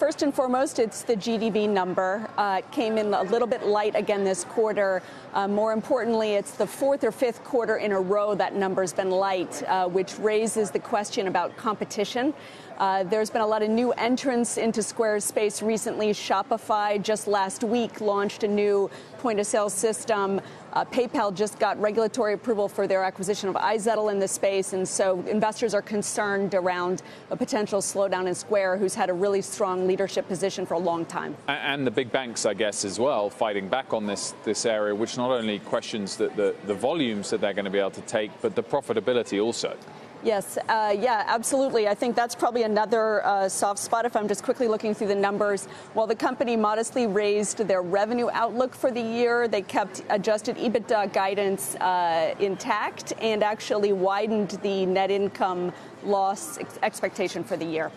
First and foremost, it's the GPV number. Uh, it came in a little bit light again this quarter. Uh, more importantly, it's the fourth or fifth quarter in a row that number's been light, uh, which raises the question about competition. Uh, there's been a lot of new entrants into Square's space recently. Shopify just last week launched a new point of sale system. Uh, PayPal just got regulatory approval for their acquisition of iZettle in the space, and so investors are concerned around a potential slowdown in Square, who's had a really strong leadership position for a long time. And the big banks, I guess, as well, fighting back on this this area, which not only questions the, the, the volumes that they're going to be able to take, but the profitability also. Yes, uh, yeah, absolutely. I think that's probably another uh, soft spot. If I'm just quickly looking through the numbers, while the company modestly raised their revenue outlook for the year, they kept adjusted EBITDA guidance uh, intact and actually widened the net income loss ex- expectation for the year.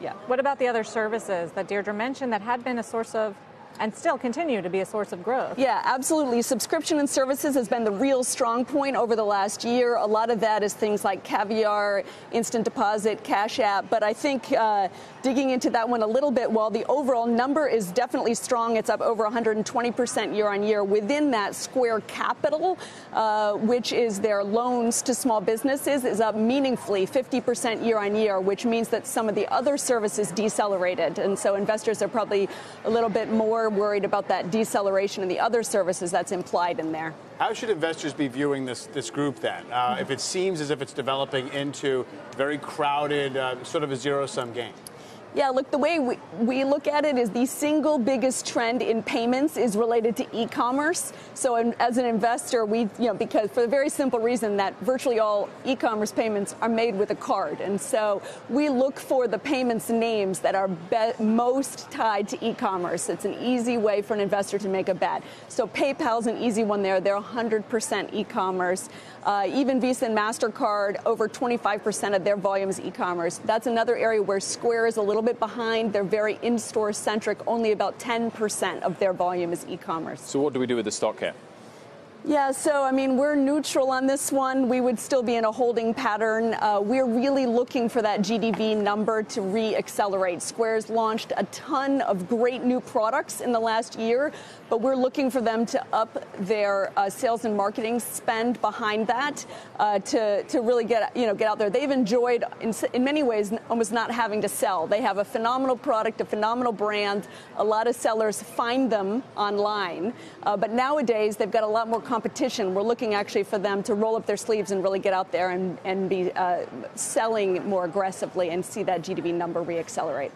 Yeah. What about the other services that Deirdre mentioned that had been a source of and still continue to be a source of growth. Yeah, absolutely. Subscription and services has been the real strong point over the last year. A lot of that is things like Caviar, Instant Deposit, Cash App. But I think uh, digging into that one a little bit, while the overall number is definitely strong, it's up over 120% year on year. Within that, Square Capital, uh, which is their loans to small businesses, is up meaningfully 50% year on year, which means that some of the other services decelerated. And so investors are probably a little bit more worried about that deceleration in the other services that's implied in there. How should investors be viewing this this group then? Uh, if it seems as if it's developing into very crowded, uh, sort of a zero sum game. Yeah, look, the way we, we look at it is the single biggest trend in payments is related to e-commerce. So in, as an investor, we, you know, because for the very simple reason that virtually all e-commerce payments are made with a card. And so we look for the payments names that are most tied to e-commerce. It's an easy way for an investor to make a bet. So PayPal's an easy one there. They're 100% e-commerce. Uh, even Visa and MasterCard, over 25% of their volume is e-commerce. That's another area where Square is a little bit behind. They're very in-store centric. Only about 10% of their volume is e-commerce. So what do we do with the stock here? Yeah, so I mean, we're neutral on this one. We would still be in a holding pattern. Uh, we're really looking for that GPV number to re-accelerate. Square's launched a ton of great new products in the last year, but we're looking for them to up their uh, sales and marketing spend behind that uh, to to really get you know get out there. They've enjoyed in, in many ways almost not having to sell. They have a phenomenal product, a phenomenal brand. A lot of sellers find them online, uh, but nowadays they've got a lot more competition. We're looking actually for them to roll up their sleeves and really get out there and, and be uh, selling more aggressively and see that GPV number reaccelerate.